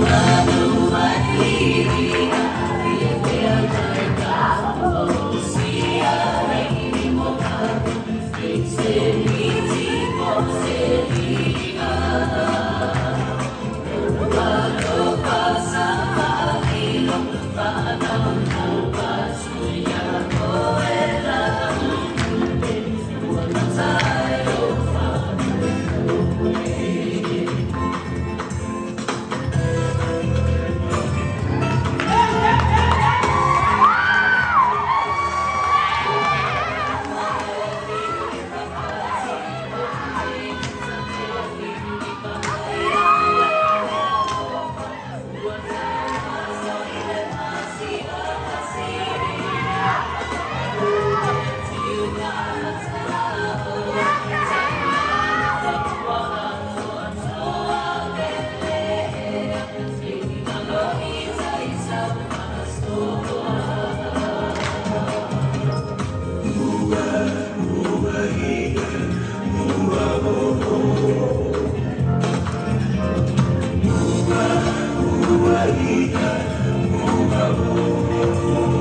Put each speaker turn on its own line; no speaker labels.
berubah diri uma é luz.